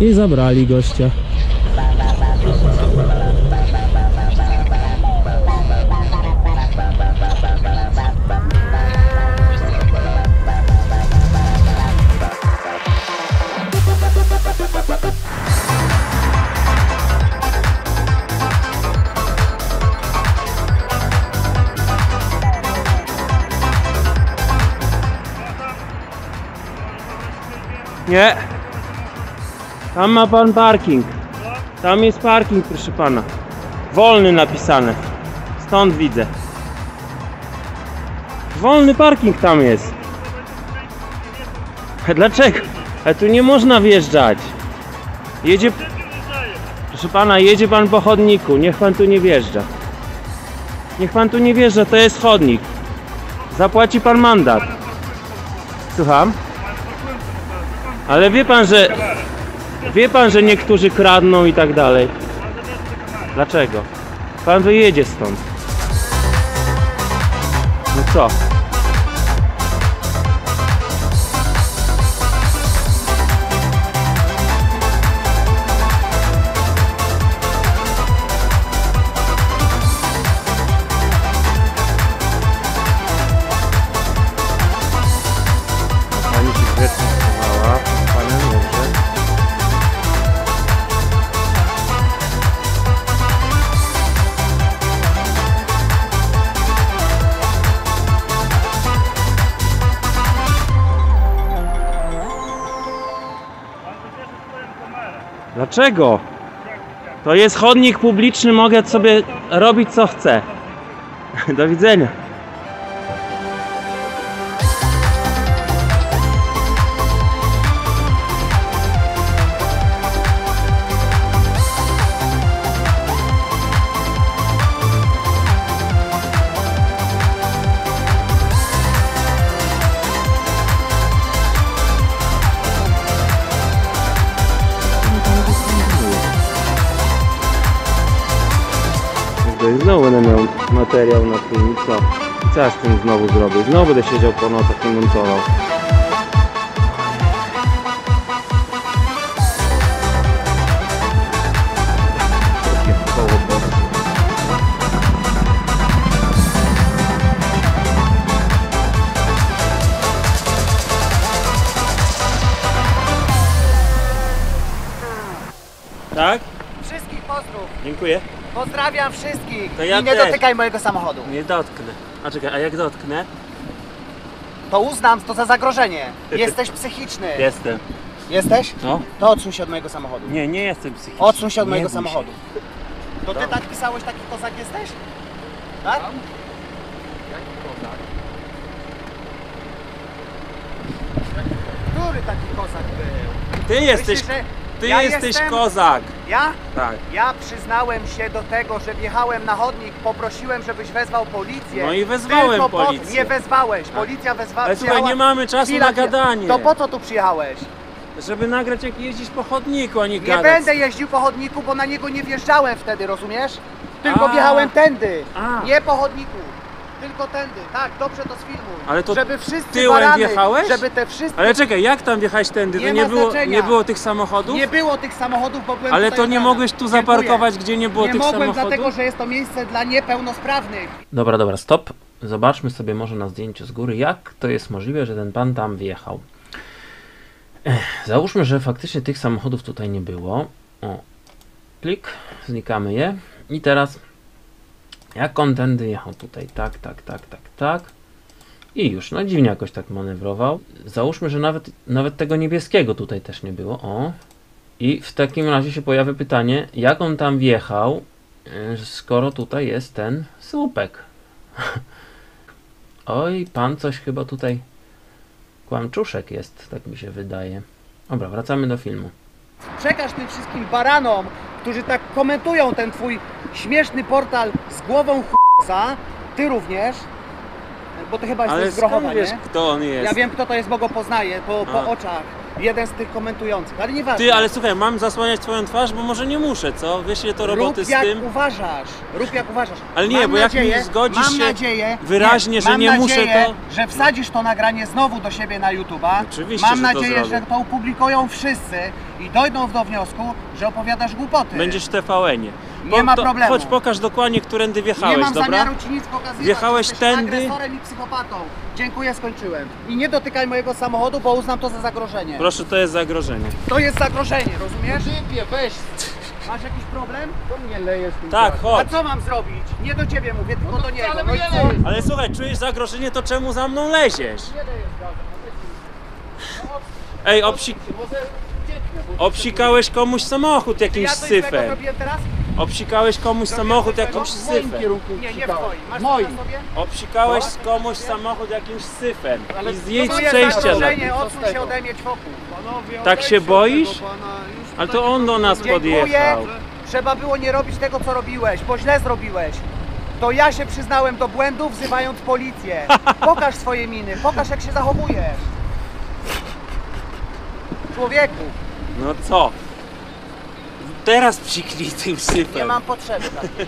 I zabrali gościa. Nie. Tam ma pan parking. Tam jest parking, proszę pana. Wolny napisane. Stąd widzę. Wolny parking tam jest. A Dlaczego? Ale tu nie można wjeżdżać. Jedzie. Proszę pana, jedzie pan po chodniku. Niech pan tu nie wjeżdża. Niech pan tu nie wjeżdża, to jest chodnik. Zapłaci pan mandat. Słucham? Ale wie pan, że. Wie pan, że niektórzy kradną i tak dalej. Dlaczego? Pan wyjedzie stąd. No co? Dlaczego? To jest chodnik publiczny, mogę sobie robić co chcę. Do widzenia. Materiał na i co? Co ja z tym znowu zrobię? Znowu będę siedział po nocach i montował. Tak? Wszystkich pozdrów. Dziękuję. Pozdrawiam wszystkich. To ja I nie też. dotykaj mojego samochodu. Nie dotknę. A czekaj, a jak dotknę? To uznam to za zagrożenie. Jesteś psychiczny. Jestem. Jesteś? No? To odsuń się od mojego samochodu. Nie, nie jestem psychiczny. Odsuń się od Nie mojego bój się. samochodu. To ty Dobra. tak pisałeś, taki kozak jesteś? Tak? Który taki kozak był? Ty jesteś, Myślisz, że ty ja jesteś jestem- kozak. Ja? Tak. Ja przyznałem się do tego, że wjechałem na chodnik, poprosiłem, żebyś wezwał policję. No i wezwałem Tylko po- policję. Nie wezwałeś, policja wezwała. Ale słuchaj, nie mamy czasu na gadanie. To po co tu przyjechałeś? Żeby nagrać jak jeździsz po chodniku, a nie Nie gadać. będę jeździł po chodniku, bo na niego nie wjeżdżałem wtedy, rozumiesz? Tylko A. wjechałem tędy, A. nie po chodniku. Tylko tędy, tak, dobrze to sfilmuj. Ale to żeby wszyscy tyłem barany, wjechałeś? żeby te wszystkie... Ale czekaj, jak tam wjechałeś tędy? Nie to nie ma było, znaczenia. nie było tych samochodów? Nie było tych samochodów, bo byłem Ale to nie rano. mogłeś tu Dziękuję. zaparkować, gdzie nie było Nie tych mogłem, samochodów? dlatego że jest to miejsce dla niepełnosprawnych. Dobra, dobra, stop. Zobaczmy sobie może na zdjęciu z góry, jak to jest możliwe, że ten pan tam wjechał. Ech, załóżmy, że faktycznie tych samochodów tutaj nie było. O, klik, znikamy je. I teraz, jak on tędy jechał tutaj? Tak, tak, tak, tak, tak. I już, no dziwnie jakoś tak manewrował. Załóżmy, że nawet, nawet tego niebieskiego tutaj też nie było. O. I w takim razie się pojawia pytanie, jak on tam wjechał, y, skoro tutaj jest ten słupek. Oj, pan coś chyba tutaj kłamczuszek jest, tak mi się wydaje. Dobra, wracamy do filmu. Przekaż tym wszystkim baranom, którzy tak komentują ten twój śmieszny portal z głową ch**a, ty również, bo ty chyba jesteś z Grochowa, nie? kto on jest? Ja wiem kto to jest, bo go poznaję po, po A. oczach. jeden z tych komentujących, ale nieważne. Ty, ale słuchaj, mam zasłaniać twoją twarz, bo może nie muszę, co? Wiesz ile to roboty Rób z jak tym? uważasz, rób jak uważasz. Ale nie, bo jak mi zgodzisz mam się nadzieję, wyraźnie, że mam nie muszę, nadzieję, to- że wsadzisz to nagranie znowu do siebie na YouTube'a. Oczywiście, Mam że to nadzieję, zrobię. że to opublikują wszyscy i dojdą do wniosku, że opowiadasz głupoty. Będziesz w TVN-ie. Nie ma problemu. Chodź pokaż dokładnie, którędy wjechałeś, nie mam dobra? zamiaru ci nic pokazywać. Wjechałeś jesteś tędy. agresorem i psychopatą. Dziękuję, skończyłem. I nie dotykaj mojego samochodu, bo uznam to za zagrożenie. Proszę, to jest zagrożenie. To jest zagrożenie, rozumiesz? Typie, weź, Masz jakiś problem? to mnie lejesz tym Tak, chodź. A co mam zrobić? Nie do ciebie mówię, tylko No do to niego. No i co? Ale słuchaj, czujesz zagrożenie, to czemu za mną leziesz? Nie lejesz gazem, no mi. No, Ej, obsik... Obsikałeś komuś samochód jakimś ja syfem. zrobiłem teraz? Obsikałeś komuś samochód jakimś W moim syfem. kierunku Nie, nie w twoim. Masz Moim. na sobie? Obsikałeś komuś samochód jakimś syfem. Ale I zjedź To z jest przejścia zagrożenie, z odsuń się ode mnie ćwoku. Tak się boisz? Ale to on do nas Dziękuję. podjechał. Trzeba było nie robić tego, co robiłeś, bo źle zrobiłeś. To ja się przyznałem do błędu, wzywając policję. Pokaż swoje miny, pokaż jak się zachowujesz. Człowieku, No co? Teraz psiknij tym syfem. nie mam potrzeby. takiej.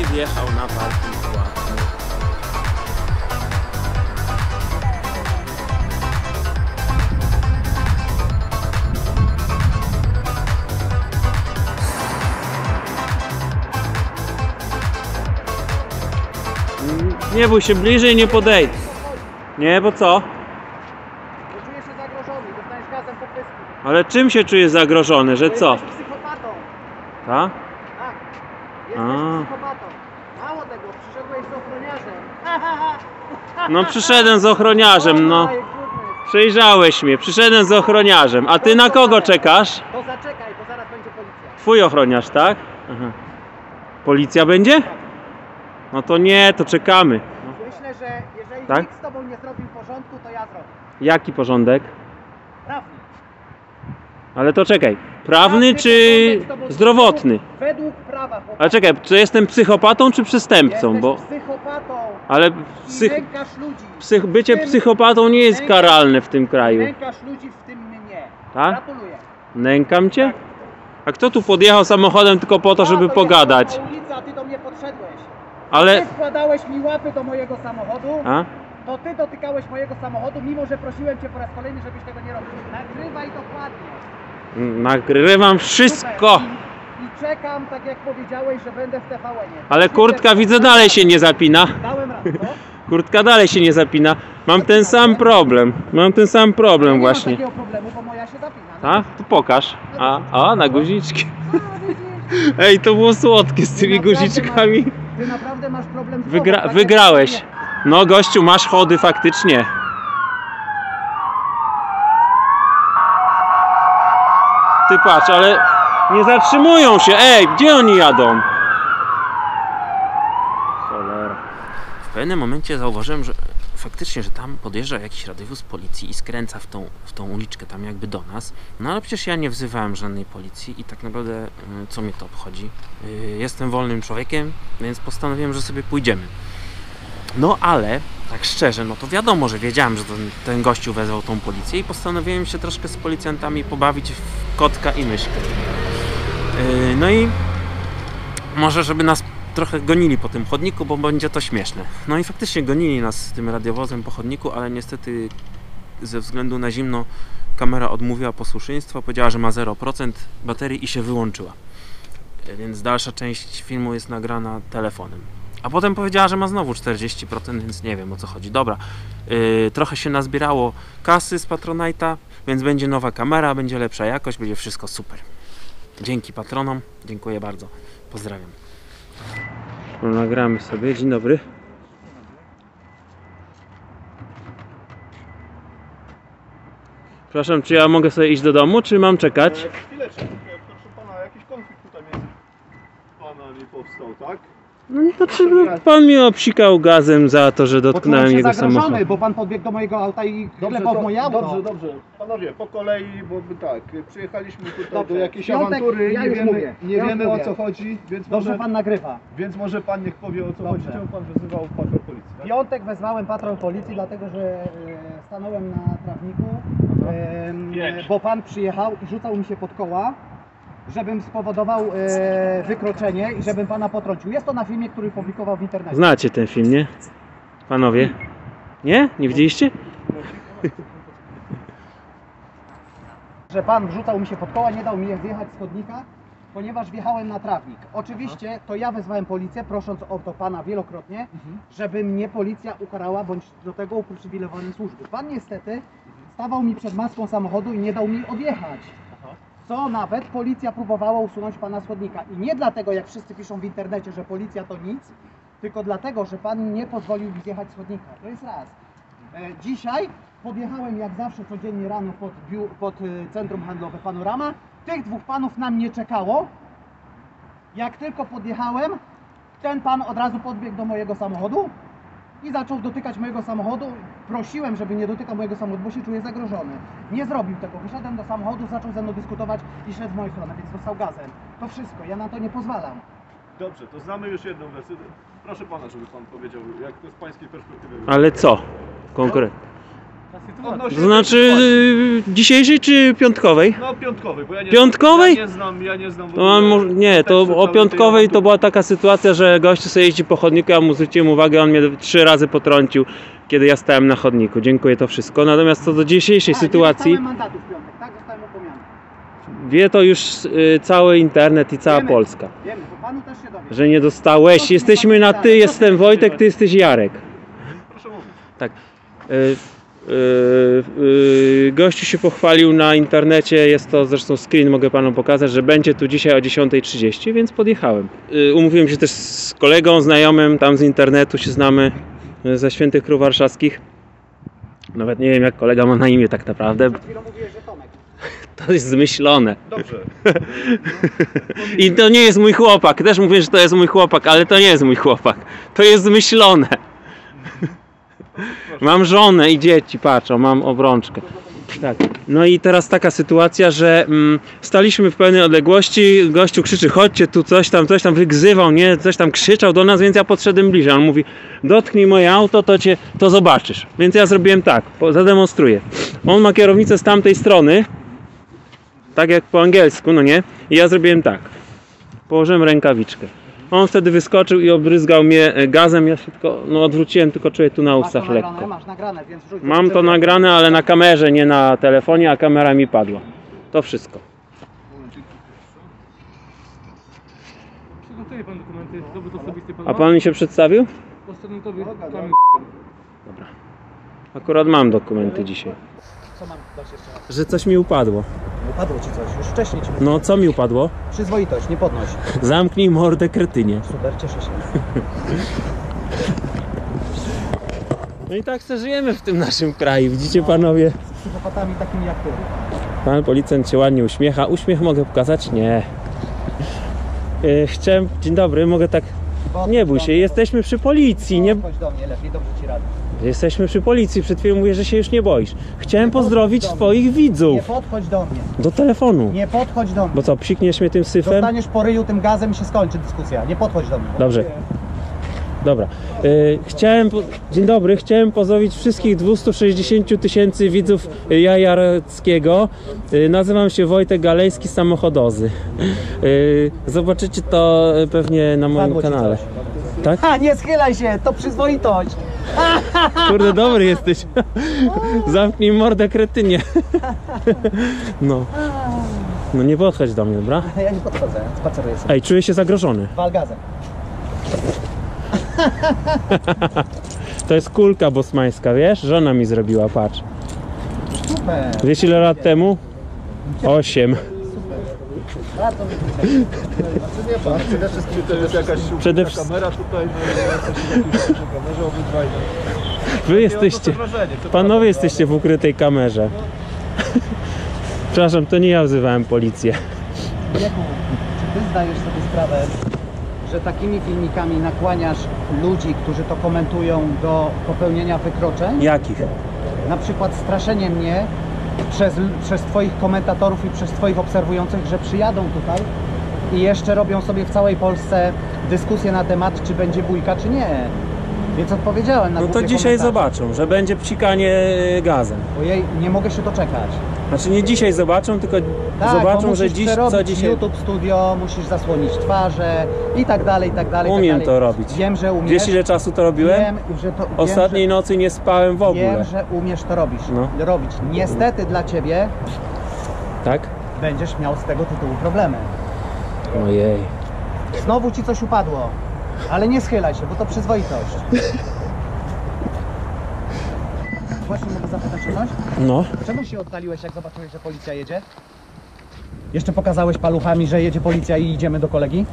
I wjechał na parking Nie bój się, bliżej nie podejdę. Nie, bo co? Bo czuję się zagrożony, dostaniesz gazem po pysku. Ale czym się czujesz zagrożony, że co? Jesteś psychopatą. Tak? Tak. Jesteś A. psychopatą. Mało tego, przyszedłeś z ochroniarzem. Ha, ha, ha. No przyszedłem z ochroniarzem, no. Przejrzałeś mnie, przyszedłem z ochroniarzem. A ty na kogo czekasz? To zaczekaj, bo zaraz będzie policja. Twój ochroniarz, tak? Aha. Policja będzie? No to nie, to czekamy. Myślę, że jeżeli Tak? nikt z tobą nie zrobił porządku, to ja zrobię. Jaki porządek? Prawny. Ale to czekaj, prawny Prawny czy zdrowotny? Według prawa, chłopak. Ale czekaj, czy jestem psychopatą czy przestępcą? Jesteś Bo. psychopatą Ale psych... ludzi. Psych... bycie tym- psychopatą nie jest Nękasz- karalne w tym kraju. Nękasz ludzi, w tym mnie. Tak? Gratuluję. Nękam cię? A kto tu podjechał samochodem tylko po to, żeby to pogadać? ulica, a ty do mnie podszedłeś. Ale. Ty wkładałeś mi łapy do mojego samochodu, A? to ty dotykałeś mojego samochodu, mimo że prosiłem cię po raz kolejny, żebyś tego nie robił. Nagrywaj dokładnie. Nagrywam wszystko! I, I czekam, tak jak powiedziałeś, że będę w TVN-ie. Ale kurtka widzę dalej się nie zapina. Dałem radę, no? Kurtka dalej się nie zapina. Mam ten sam problem. Mam ten sam problem nie właśnie. mam takiego problemu, bo moja się zapina. no. A? To pokaż. A, a na guziczki. A, widzisz? Ej, to było słodkie z tymi guziczkami. Ty naprawdę masz problem z Wygra tak? wygrałeś. No gościu, masz chody faktycznie. Ty patrz, ale nie zatrzymują się. Ej, gdzie oni jadą? Cholera. W pewnym momencie zauważyłem, że faktycznie, że tam podjeżdża jakiś radiowóz policji i skręca w tą, w tą uliczkę tam jakby do nas. No ale przecież ja nie wzywałem żadnej policji i tak naprawdę y, co mnie to obchodzi? Y, Jestem wolnym człowiekiem, więc postanowiłem, że sobie pójdziemy. No ale, tak szczerze, no to wiadomo, że wiedziałem, że ten, ten gościu wezwał tą policję i postanowiłem się troszkę z policjantami pobawić w kotka i myszkę. Yy, no i może, żeby nas trochę gonili po tym chodniku, bo będzie to śmieszne. No i faktycznie gonili nas tym radiowozem po chodniku, ale niestety ze względu na zimno kamera odmówiła posłuszeństwa, powiedziała, że ma 0% baterii i się wyłączyła. Yy, Więc dalsza część filmu jest nagrana telefonem. A potem powiedziała, że ma znowu 40%, więc nie wiem o co chodzi. Dobra, yy, trochę się nazbierało kasy z Patronite'a, więc będzie nowa kamera, będzie lepsza jakość, będzie wszystko super. Dzięki patronom, dziękuję bardzo. Pozdrawiam. No, nagramy sobie, dzień dobry. Przepraszam, czy ja mogę sobie iść do domu, czy mam czekać? E, Chwileczkę, proszę pana, jakiś konflikt tutaj między panami powstał, tak? No to trzeba. Pan mnie obsikał gazem za to, że dotknąłem Poczułem się jego zagrożony, samochodu. bo pan podbiegł do mojego auta i Dobrze, klepał w moje auto. dobrze, dobrze. Panowie, po kolei, bo my tak, przyjechaliśmy tutaj Dobrze. do jakiejś Piątek, awantury, ja nie już wiemy, mówię, nie ja już wiemy o mówię. co chodzi, więc Dobrze może, pan nagrywa. więc może pan niech powie o co Dobrze. chodzi, czemu pan wyzywał patrol policji. W Tak? piątek wezwałem patrol policji, dlatego że e, stanąłem na trawniku, em, bo pan przyjechał i rzucał mi się pod koła, żebym spowodował e, wykroczenie i żebym pana potrącił. Jest to na filmie, który publikował w internecie. Znacie ten film, nie? Panowie? Nie? Nie widzieliście? Że pan rzucał mi się pod koła, nie dał mi zjechać z chodnika, ponieważ wjechałem na trawnik. Oczywiście to ja wezwałem policję, prosząc o to pana wielokrotnie, żeby mnie policja ukarała bądź do tego uprzywilejowany służby. Pan niestety stawał mi przed maską samochodu i nie dał mi odjechać. Co nawet policja próbowała usunąć pana z chodnika. I nie dlatego, jak wszyscy piszą w internecie, że policja to nic, tylko dlatego, że pan nie pozwolił mi zjechać z chodnika. To jest raz. E, Dzisiaj podjechałem jak zawsze codziennie rano pod, biu, pod y, centrum handlowe Panorama. Tych dwóch panów na mnie czekało. Jak tylko podjechałem, ten pan od razu podbiegł do mojego samochodu i zaczął dotykać mojego samochodu. Prosiłem, żeby nie dotykał mojego samochodu, bo się czuję zagrożony. Nie zrobił tego. Wyszedłem do samochodu, zaczął ze mną dyskutować i szedł w moją stronę, więc dostał gazem. To wszystko, ja na to nie pozwalam. Dobrze, to znamy już jedną wersję. Proszę pana, żeby pan powiedział, jak to z pańskiej perspektywy Ale co? Konkretnie. Odnośnie znaczy dzisiejszej czy piątkowej? No piątkowej, bo ja nie Piątkowej? Znam, ja nie znam, ja nie znam w To mam, ogóle nie, to o całej tej piątkowej to awantury. była taka sytuacja, że gościu sobie jeździ po chodniku, ja mu zwróciłem uwagę, on mnie trzy razy potrącił, kiedy ja stałem na chodniku. Dziękuję, to wszystko. Natomiast co do dzisiejszej A, sytuacji, Nie dostałem mandatu w piątek, tak? Zostałem upomniany. wie to już y, cały internet i cała Wiemy. Polska, Wiemy, bo panu też się dowie. że nie dostałeś. Jesteśmy na ty, jestem Wojtek, ty jesteś Jarek. Proszę mówić. Tak. Y, gościu się pochwalił na internecie, jest to zresztą screen, mogę panu pokazać, że będzie tu dzisiaj o 10.30, więc podjechałem. Y, umówiłem się też z kolegą, znajomym, tam z internetu się znamy, ze Świętych Krów Warszawskich. Nawet nie wiem jak kolega ma na imię tak naprawdę, to jest zmyślone. Dobrze. I to nie jest mój chłopak, też mówię, że to jest mój chłopak, ale to nie jest mój chłopak. To jest zmyślone. Mam żonę i dzieci, patrz, mam obrączkę. Tak. No i teraz taka sytuacja, że mm, staliśmy w pełnej odległości, gościu krzyczy, chodźcie tu, coś tam, coś tam wygzywał, nie, coś tam krzyczał do nas, więc ja podszedłem bliżej. On mówi, dotknij moje auto, to cię, to zobaczysz. Więc ja zrobiłem tak, zademonstruję. On ma kierownicę z tamtej strony, tak jak po angielsku, no nie? I ja zrobiłem tak. Położyłem rękawiczkę. On wtedy wyskoczył i obryzgał mnie e, gazem. Ja się tylko no, odwróciłem, tylko czuję tu na Masz to ustach nagrane, lekko. masz nagrane, więc rzuć. Mam to nagrane, ale na kamerze, nie na telefonie, a kamera mi padła. To wszystko. Przygotuje pan dokumenty, dowód osobisty pan A pan mi się przedstawił? Kamil. Akurat mam dokumenty dzisiaj. Co mam dać jeszcze raz? Że coś mi upadło. Upadło ci coś, już wcześniej ci No, co mi upadło? Przyzwoitość, nie podnoś. Zamknij mordę, kretynie. Super, cieszę się. No i tak sobie żyjemy w tym naszym kraju. Widzicie panowie? Z psychopatami takimi jak ty. Pan policjant się ładnie uśmiecha. Uśmiech mogę pokazać? Nie. Yy, Chciałem, dzień dobry, mogę tak. Nie bój się, jesteśmy przy policji. Nie, Chodź do mnie lepiej, dobrze ci radzę. jesteśmy przy policji. Przed chwilą mówię, że się już nie boisz. Chciałem pozdrowić swoich Nie widzów. podchodź do mnie. Do telefonu. Nie podchodź do mnie. Bo co, psikniesz mnie tym syfem? Dostaniesz po ryju tym gazem i się skończy dyskusja. Nie podchodź do mnie. Dobrze. Dobra. Yy, chciałem, dzień dobry, chciałem pozdrowić wszystkich 260 tysięcy widzów Jajarskiego. Yy, nazywam się Wojtek Galeński z Samochodozy. Yy, zobaczycie to pewnie na moim Padło ci kanale. Tak? Ha, nie schylaj się, to przyzwoitość. Kurde, dobry jesteś. Zamknij mordę, kretynie. No. No nie podchodź do mnie, dobra? Ja nie podchodzę, spaceruję sobie. Ej, czuję się zagrożony. Wal gazem. To jest kulka bosmańska, wiesz? Żona mi zrobiła, patrz. Super. Wiesz ile lat temu? Osiem. Przede wszystkim to jest jakaś Przede ukryta wszystkim- kamera tutaj, no i kamerze obydwaj. Wy jesteście, wrażenie, panowie prawda, jesteście w ukrytej kamerze. Przepraszam, to nie ja wzywałem policję. Jaku, czy ty zdajesz sobie sprawę, że takimi filmikami nakłaniasz ludzi, którzy to komentują do popełnienia wykroczeń? Jakich? Na przykład straszenie mnie przez, przez Twoich komentatorów i przez Twoich obserwujących, że przyjadą tutaj i jeszcze robią sobie w całej Polsce dyskusję na temat, czy będzie bójka, czy nie. Więc odpowiedziałem na No to dzisiaj komentarze. zobaczą, że będzie psikanie gazem. Ojej, nie mogę się doczekać. Znaczy nie dzisiaj zobaczą, tylko Tak, zobaczą, że dziś, co dzisiaj... YouTube studio, musisz zasłonić twarze i tak dalej, i tak dalej. i Umiem tak dalej. to robić. Wiem, że umiesz. Wiesz ile czasu to robiłem? Wiem, że to, Ostatniej wiem, nocy nie spałem w że, ogóle. Wiem, że umiesz to robić. No. robić. Niestety dla Ciebie Tak? będziesz miał z tego tytułu problemy. Ojej. Znowu Ci coś upadło. Ale nie schylaj się, bo to przyzwoitość. Właśnie mogę zapytać o coś? No. Czemu się oddaliłeś, jak zobaczyłeś, że policja jedzie? Jeszcze pokazałeś paluchami, że jedzie policja i idziemy do kolegi?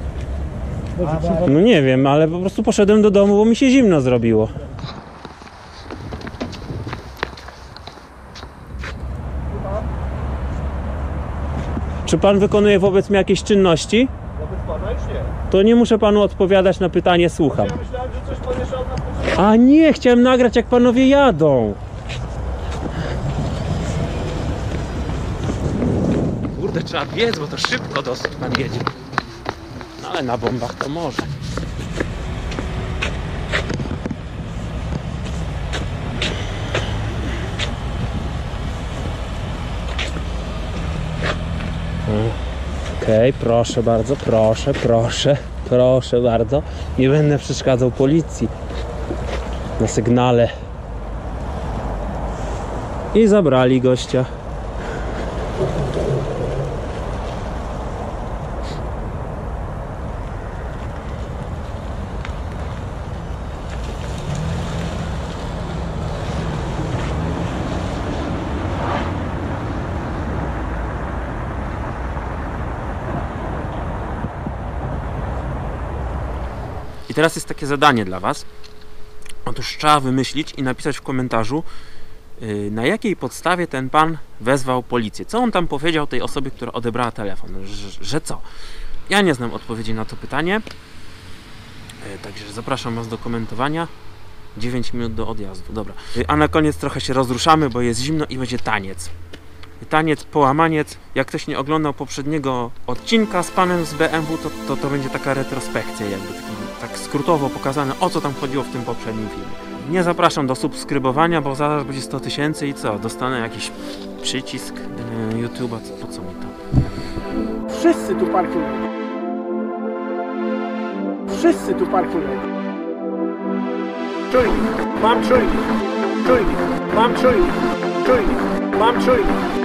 No nie wiem, ale po prostu poszedłem do domu, bo mi się zimno zrobiło. Czy pan wykonuje wobec mnie jakieś czynności? Wobec pana już nie. To nie muszę panu odpowiadać na pytanie, słucham. Ja myślałem, że coś pan jeszcze od nas potrzebuje. A nie, chciałem nagrać jak panowie jadą. Trzeba biec, bo to szybko dosyć pan jedzie. No ale na bombach to może. Okej, proszę bardzo, proszę, proszę, proszę bardzo. Nie będę przeszkadzał policji na sygnale. I zabrali gościa. Teraz jest takie zadanie dla Was. Otóż trzeba wymyślić i napisać w komentarzu, yy, na jakiej podstawie ten pan wezwał policję. Co on tam powiedział tej osobie, która odebrała telefon? Że, że co? Ja nie znam odpowiedzi na to pytanie. Yy, Także zapraszam Was do komentowania. 9 minut do odjazdu, dobra. Yy, A na koniec trochę się rozruszamy, bo jest zimno i będzie taniec. Taniec, połamaniec. Jak ktoś nie oglądał poprzedniego odcinka z panem z BMW, to, to, to będzie taka retrospekcja, jakby taki, tak skrótowo pokazane, o co tam chodziło w tym poprzednim filmie. Nie zapraszam do subskrybowania, bo zaraz będzie 100 tysięcy i co? Dostanę jakiś przycisk yy, YouTube'a, po co mi to? Wszyscy tu parkują. Wszyscy tu parkują. Czujnik. Mam czujnik. Czujnik. Mam czujnik. Czujnik. Mam czujnik.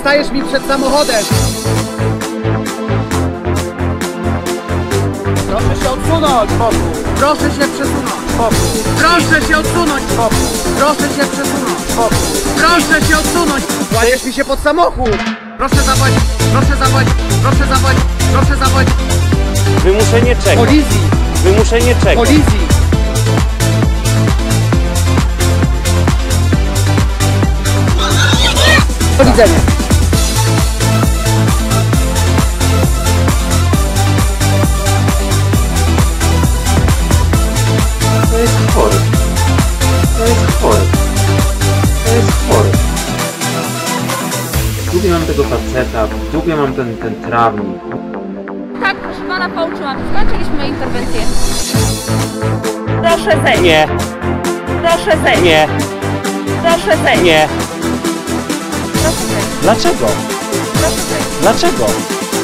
Stajesz mi przed samochodem! Proszę się odsunąć! Proszę się przesunąć! Proszę się odsunąć! Proszę się przesunąć! Proszę się odsunąć! Kładziesz mi się pod samochód! Proszę zawołać! Proszę zawołać! Proszę zawołać! Proszę zawołać! Wymuszenie czego? Policji! Wymuszenie czego? Policji! Do widzenia! Tego faceta, w dupie mam ten, ten trawnik. Tak, proszę pana, pouczyłam. Skończyliśmy interwencję. Proszę zejść. Nie, Proszę zejść. nie, Proszę zejść. nie. Proszę zejść. Dlaczego? Proszę zejść. Dlaczego?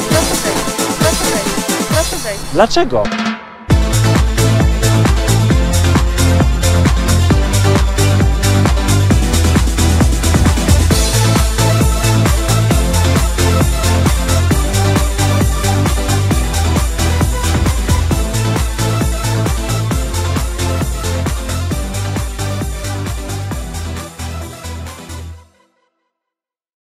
Proszę zejść. Proszę zejść. Proszę zejść. Dlaczego?